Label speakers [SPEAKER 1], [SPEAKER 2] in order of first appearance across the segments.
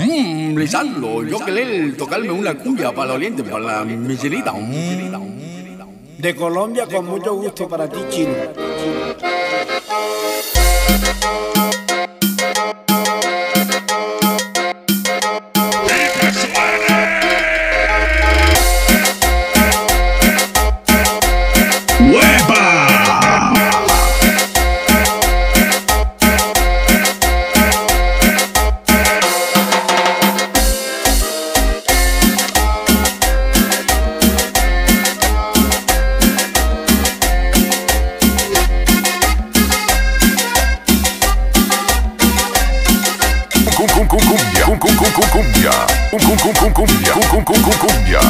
[SPEAKER 1] Mmm, besarlo, yo querer tocarme una cumbia para la oriente, para la michelita. Mm.
[SPEAKER 2] De Colombia con mucho gusto para ti, Chino.
[SPEAKER 3] cum cum cumbia, cum cum cum cumbia, cum cum cum cumbia, cumbia.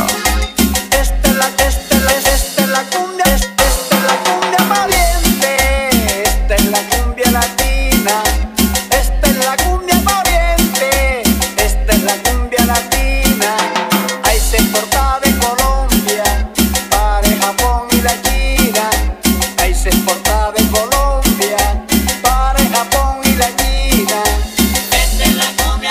[SPEAKER 2] Esta es la, esta es la, esta es la cumbia, esta es la cumbia valiente, esta es la cumbia latina, esta es la cumbia valiente, esta es la cumbia latina. Ahí se exporta de Colombia, para Japón y la China, ahí se exporta de Colombia.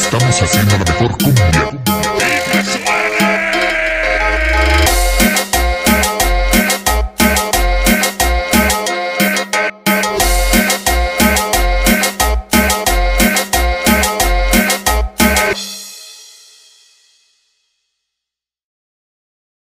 [SPEAKER 3] Estamos haciendo la mejor cumbia.